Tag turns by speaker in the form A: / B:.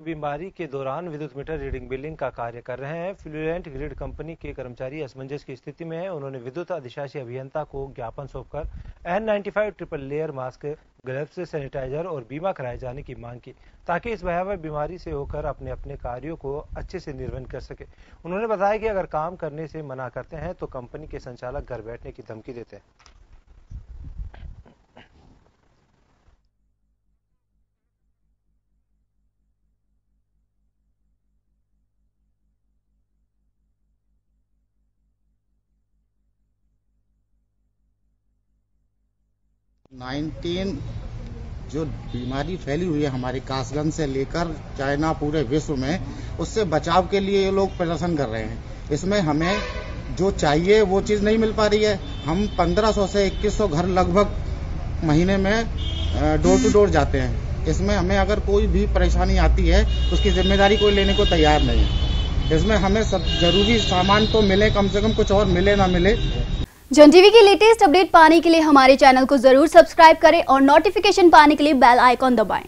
A: बीमारी के दौरान विद्युत मीटर, रीडिंग बिलिंग का कार्य कर रहे हैं। फ्लुएंट ग्रिड कंपनी के कर्मचारी असमंजस की स्थिति में है। उन्होंने विद्युत अधिशासी अभियंता को ज्ञापन सौंपकर N ninety five triple layer mask, gloves, sanitizer और बीमा कराए जाने की मांग की, ताकि इस भयावह बीमारी से होकर अपने अपने कार्यों को अच्छे से निर्वहन कर सके। उन्होंने बताया कि अगर काम करने से मना करते हैं तो कंपनी के संचालक घर बैठने की धमकी देते हैं।
B: 19 जो बीमारी फैली हुई है हमारी कासगंज से लेकर चाइना पूरे विश्व में, उससे बचाव के लिए ये लोग प्रदर्शन कर रहे हैं। इसमें हमें जो चाहिए वो चीज़ नहीं मिल पा रही है। हम 1500 से 2100 घर लगभग महीने में डोर टू डोर जाते हैं। इसमें हमें अगर कोई भी परेशानी आती है, उसकी ज़िम्मेदारी कोई लेने को तैयार नहीं है। इसमें हमें सब ज़रूरी सामान तो मिले, कम से कम कुछ और मिले ना मिले
C: जन टीवी की लेटेस्ट अपडेट पाने के लिए हमारे चैनल को ज़रूर सब्सक्राइब करें और नोटिफिकेशन पाने के लिए बेल आइकॉन दबाएँ।